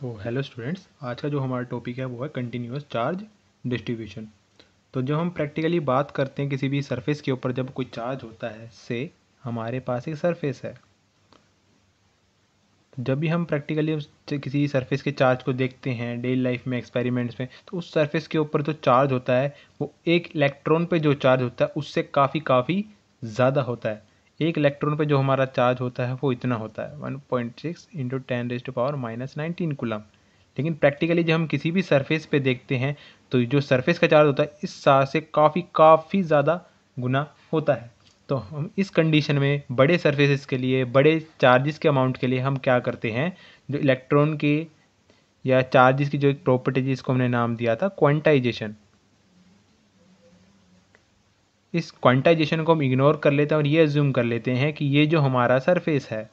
तो hello students आज का जो हमारा टॉपिक है वो है कंटिन्यूस चार्ज डिस्ट्रीब्यूशन तो जब हम प्रैक्टिकली बात करते हैं किसी भी सरफेस के ऊपर, जब कोई चार्ज होता है से हमारे पास एक सरफेस है, जब भी हम प्रैक्टिकली किसी सरफेस के चार्ज को देखते हैं डेली लाइफ में एक्सपेरिमेंट्स में तो उस सरफेस के ऊपर जो चार्ज होता है, वो एक इलेक्ट्रॉन पे जो चार्ज होता है, उससे काफ़ी काफ़ी ज़्यादा होता है. एक इलेक्ट्रॉन पे जो हमारा चार्ज होता है, वो इतना होता है। One point six into ten raise to power minus nineteen coulomb लेकिन प्रैक्टिकली जब हम किसी भी सरफेस पे देखते हैं तो जो सरफेस का चार्ज होता है, इस सार से काफ़ी काफ़ी ज़्यादा गुना होता है। तो हम इस कंडीशन में बड़े सरफेसेस के लिए, बड़े चार्जेस के अमाउंट के लिए हम क्या करते हैं, जो इलेक्ट्रॉन के या चार्जेस की जो एक प्रॉपर्टी जिसको हमने नाम दिया था क्वांटाइजेशन इस क्वांटाइजेशन को हम इग्नोर कर लेते हैं और ये एज्यूम कर लेते हैं कि ये जो हमारा सरफेस है,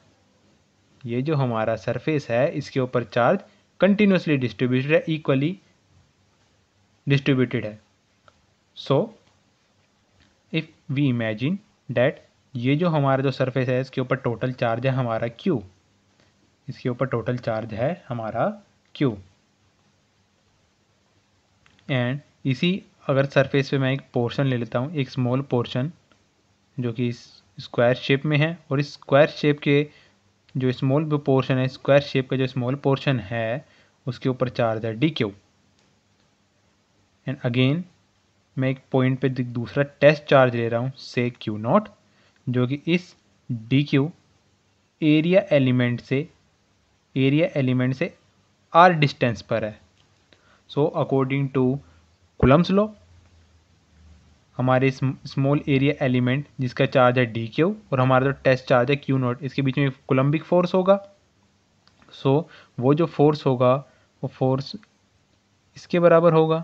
ये जो हमारा सरफेस है, इसके ऊपर चार्ज कंटिन्यूसली डिस्ट्रीब्यूटेड है इक्वली डिस्ट्रीब्यूटेड है। So if we imagine that ये जो हमारा जो सरफेस है, इसके ऊपर टोटल चार्ज है हमारा क्यू इसके ऊपर टोटल चार्ज है हमारा क्यू एंड इसी अगर सरफेस पे मैं एक पोर्शन ले लेता हूँ, एक स्मॉल पोर्शन जो कि स्क्वायर शेप में है, और इस स्क्वायर शेप के जो स्मॉल पोर्शन है स्क्वायर शेप का जो स्मॉल पोर्शन है, उसके ऊपर चार्ज है डी क्यू एंड अगेन मैं एक पॉइंट पे दूसरा टेस्ट चार्ज ले रहा हूँ से क्यू नॉट जो कि इस डी क्यू एरिया एलिमेंट से एरिया एलिमेंट से आर डिस्टेंस पर है. So according to coulomb's law. हमारे स्मॉल एरिया एलिमेंट जिसका चार्ज है डी क्यू और हमारा जो टेस्ट चार्ज है क्यू नॉट इसके बीच में कुलम्बिक फोर्स होगा। सो so, वो जो फोर्स होगा वो फोर्स इसके बराबर होगा।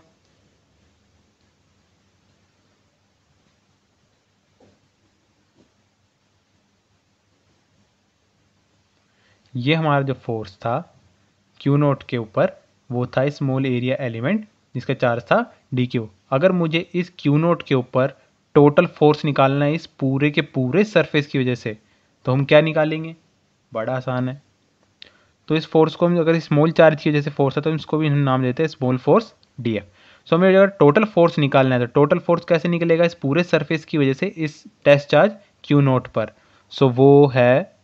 ये हमारा जो फोर्स था क्यू नोट के ऊपर वो था स्मॉल एरिया एलिमेंट जिसका चार्ज था डी क्यू अगर मुझे इस क्यू नोट के ऊपर टोटल फोर्स निकालना है इस पूरे के पूरे सरफेस की वजह से तो हम क्या निकालेंगे? बड़ा आसान है। तो इस फोर्स को हम अगर स्मॉल चार्ज की वजह से फोर्स है तो इसको भी हम नाम देते हैं small force D F so हमें अगर टोटल फोर्स निकालना है तो टोटल फोर्स कैसे निकलेगा? इस पूरे सरफेस की वजह से इस टेस्ट चार्ज क्यू नोट पर। सो so, वो है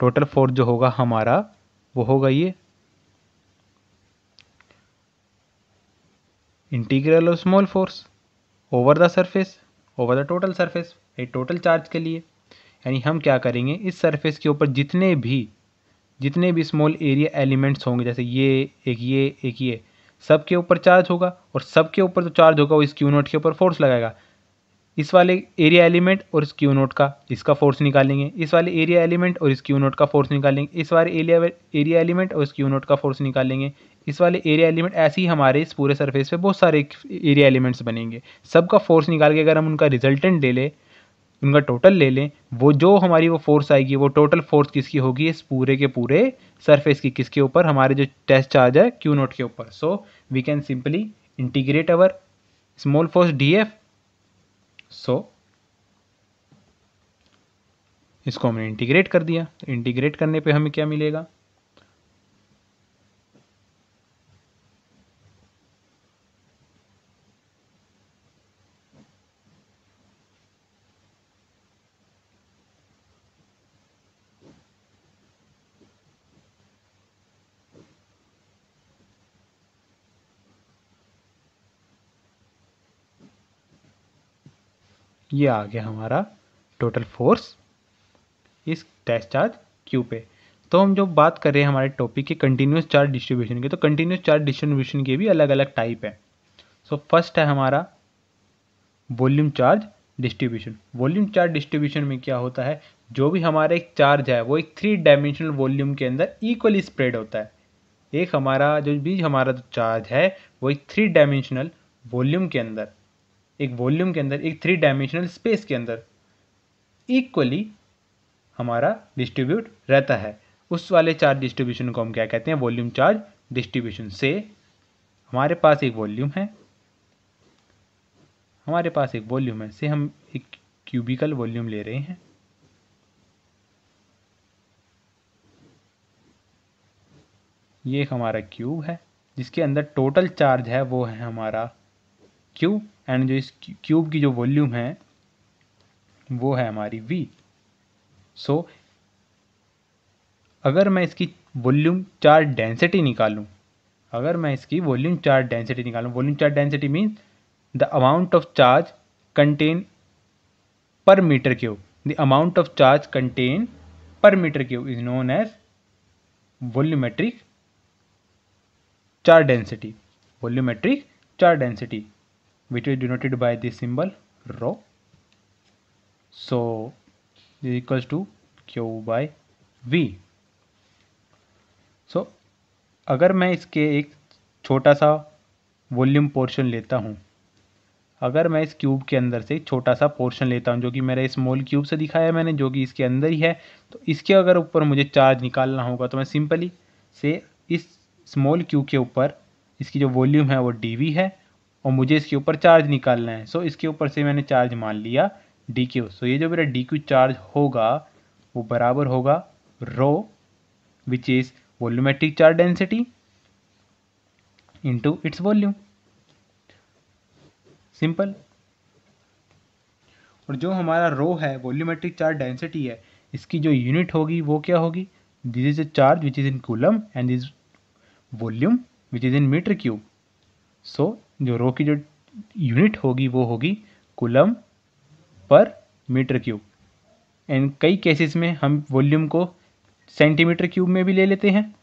टोटल फोर्स जो होगा हमारा वो होगा ये integral of small force over the surface over the total surface एक टोटल चार्ज के लिए। यानी हम क्या करेंगे, इस सरफेस के ऊपर जितने भी जितने भी स्मॉल एरिया एलिमेंट्स होंगे, जैसे ये, एक ये एक ये सब के ऊपर चार्ज होगा और सब के ऊपर जो तो चार्ज होगा वो इस क्यू नोट के ऊपर फोर्स लगाएगा। इस वाले एरिया एलिमेंट और इस क्यू नोट का, इसका फोर्स निकालेंगे। इस वाले एरिया एलिमेंट और इस क्यू नोट का फोर्स निकालेंगे। इस वाले एरिया एरिया एलिमेंट और इस क्यू नोट का फोर्स निकालेंगे। इस वाले एरिया एलिमेंट ऐसे ही हमारे इस पूरे सरफेस पे बहुत सारे एरिया एलिमेंट्स बनेंगे। सबका फोर्स निकाल के अगर हम उनका रिजल्टेंट ले लें, उनका टोटल ले लें, वो जो हमारी वो फोर्स आएगी, वो टोटल फोर्स किसकी होगी, इस पूरे के पूरे सरफेस की, किसके ऊपर? हमारे जो टेस्ट चार्ज है क्यू नोट के ऊपर। So we can simply integrate our small force D F so इसको हमने इंटीग्रेट कर दिया। तो इंटीग्रेट करने पे हमें क्या मिलेगा? ये आ गया हमारा टोटल फोर्स इस टेस्ट चार्ज क्यू पे। तो हम जो बात कर रहे हैं हमारे टॉपिक के कंटिन्यूस चार्ज डिस्ट्रीब्यूशन की तो कंटिन्यूस चार्ज डिस्ट्रीब्यूशन के भी अलग अलग टाइप है। सो so, फ़र्स्ट है हमारा volume charge distribution volume charge distribution में क्या होता है? जो भी हमारा एक चार्ज है वो एक थ्री डायमेंशनल वॉल्यूम के अंदर इक्वली स्प्रेड होता है। एक हमारा जो भी हमारा चार्ज है वो एक थ्री डायमेंशनल वॉल्यूम के अंदर। एक वॉल्यूम के अंदर, एक थ्री डायमेंशनल स्पेस के अंदर इक्वली हमारा डिस्ट्रीब्यूट रहता है। उस वाले चार्ज डिस्ट्रीब्यूशन को हम क्या कहते हैं? वॉल्यूम चार्ज डिस्ट्रीब्यूशन से हमारे पास एक वॉल्यूम है। हमारे पास एक वॉल्यूम है। से हम एक क्यूबिकल वॉल्यूम ले रहे हैं। ये एक हमारा क्यूब है। जिसके अंदर टोटल चार्ज है, वो है हमारा क्यू एंड जो इस क्यूब की जो वॉल्यूम है वो है हमारी वी सो so, अगर मैं इसकी वॉल्यूम चार्ज डेंसिटी निकालूं अगर मैं इसकी वॉल्यूम चार्ज डेंसिटी निकालूं volume charge density means the amount of charge contain per metre cube the amount of charge contain per metre cube is known as volumetric charge density volumetric charge density. Which is denoted by this symbol rho. So, this is equals to q by v. So, अगर मैं इसके एक छोटा सा volume portion लेता हूँ, अगर मैं इस क्यूब के अंदर से छोटा सा पोर्शन लेता हूँ, जो कि मेरा स्मॉल क्यूब से दिखाया मैंने, जो कि इसके अंदर ही है तो इसके अगर ऊपर मुझे चार्ज निकालना होगा तो मैं सिंपली से इस स्मॉल क्यूब के ऊपर इसकी जो वॉल्यूम है वो डी है और मुझे इसके ऊपर चार्ज निकालना है। सो इसके ऊपर से मैंने चार्ज मान लिया डी क्यू सो ये जो मेरा डी क्यू चार्ज होगा, वो बराबर होगा rho which is volumetric charge density into its volume simple और जो हमारा रो है वॉल्यूमेट्रिक चार्ज डेंसिटी है, इसकी जो यूनिट होगी, वो क्या होगी? This is a charge which is in coulomb and this volume which is in metre cube so जो रो की जो यूनिट होगी, वो होगी coulomb per metre cube and कई केसेस में हम वॉल्यूम को सेंटीमीटर क्यूब में भी ले लेते हैं।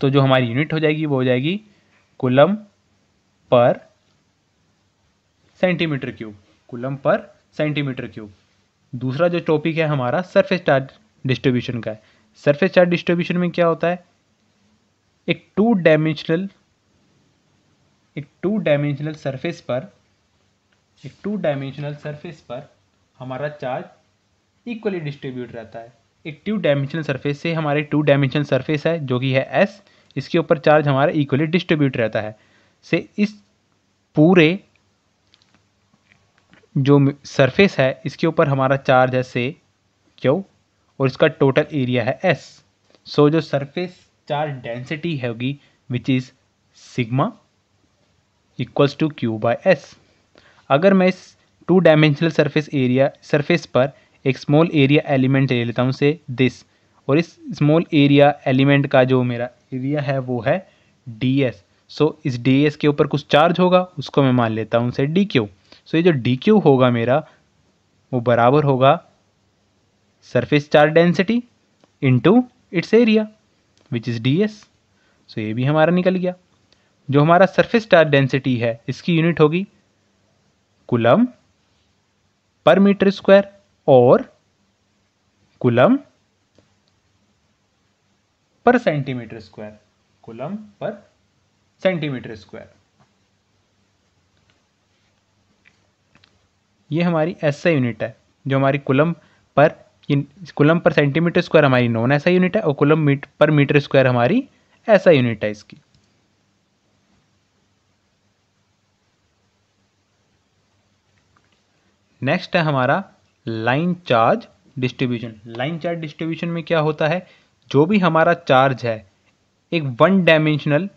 तो जो हमारी यूनिट हो जाएगी, वो हो जाएगी coulomb per centimetre cube coulomb per centimetre cube दूसरा जो टॉपिक है हमारा सरफेस चार्ज डिस्ट्रीब्यूशन का है। सरफेस चार्ज डिस्ट्रीब्यूशन में क्या होता है? एक टू डायमेंशनल एक टू डायमेंशनल सरफेस पर एक टू डायमेंशनल सरफेस पर हमारा चार्ज इक्वली डिस्ट्रीब्यूट रहता है। एक टू डायमेंशनल सरफेस से हमारे टू डायमेंशनल सरफेस है जो कि है एस इसके ऊपर चार्ज हमारा इक्वली डिस्ट्रीब्यूट रहता है। से इस पूरे जो सरफेस है इसके ऊपर हमारा चार्ज है से क्यू? और इसका टोटल एरिया है एस सो so, जो सरफेस चार्ज डेंसिटी होगी which is sigma equals to Q by S अगर मैं इस two dimensional surface area surface पर एक स्मॉल एरिया एलिमेंट ले लेता हूँ से दिस और इस स्मॉल एरिया एलिमेंट का जो मेरा एरिया है, वो है डी एस सो इस डी एस के ऊपर कुछ चार्ज होगा, उसको मैं मान लेता हूँ से डी क्यू सो ये जो डी क्यू होगा मेरा, वो बराबर होगा surface charge density into its area which is D S so ये भी हमारा निकल गया। जो हमारा सरफेस चार्ज डेंसिटी है, इसकी यूनिट होगी कुलम पर मीटर स्क्वायर और coulomb per centimetre square coulomb per centimetre square ये हमारी एस यूनिट है, जो हमारी coulomb per coulomb per centimetre square हमारी नॉन ऐसा यूनिट है और coulomb meet, per metre square हमारी ऐसा यूनिट है इसकी। नेक्स्ट है हमारा line charge distribution line charge distribution में क्या होता है? जो भी हमारा चार्ज है, एक वन डायमेंशनल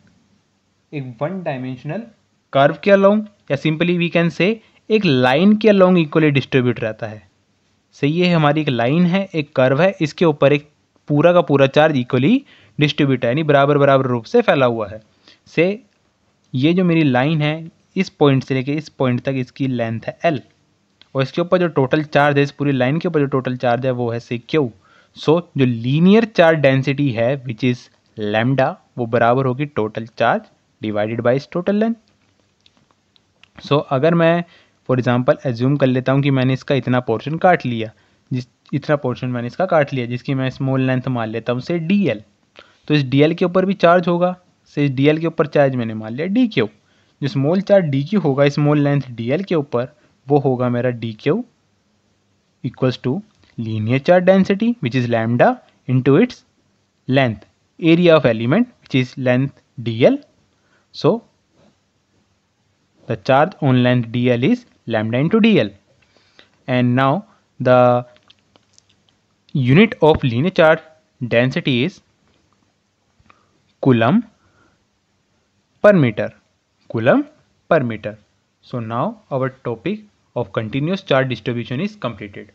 एक वन डायमेंशनल कर्व के अलोंग या सिंपली वी कैन से एक लाइन के अलोंग इक्वली डिस्ट्रीब्यूट रहता है। सही ये हमारी एक लाइन है, एक कर्व है, इसके ऊपर एक पूरा का पूरा चार्ज इक्वली डिस्ट्रीब्यूट है, यानी बराबर बराबर रूप से फैला हुआ है। से ये जो मेरी लाइन है, इस पॉइंट से लेके इस पॉइंट तक इसकी लेंथ है एल और इसके ऊपर जो टोटल चार्ज है, इस पूरी लाइन के ऊपर जो टोटल चार्ज है, वो है से क्यू सो जो लीनियर चार्ज डेंसिटी है विच इज़ लेमडा वो बराबर होगी टोटल चार्ज डिवाइडेड बाई इस टोटल लेंथ सो अगर मैं फॉर एग्ज़ाम्पल एज्यूम कर लेता हूँ कि मैंने इसका इतना पोर्शन काट लिया, जिस, इतना पोर्शन मैंने इसका काट लिया, जिसकी मैं स्मॉल लेंथ मान लेता हूँ से डी एल तो इस डी एल के ऊपर भी चार्ज होगा से इस डी एल के ऊपर चार्ज मैंने मान लिया डी क्यू जो स्मॉल चार्ज डी क्यू होगा स्मॉल लेंथ डी एल के ऊपर वो होगा मेरा D Q equals to linear charge density which is lambda in its length area of element which is length D L so the charge on length D L is lambda into D L and now the unit of linear charge density is coulomb per metre coulomb per metre so now our topic of continuous charge distribution is completed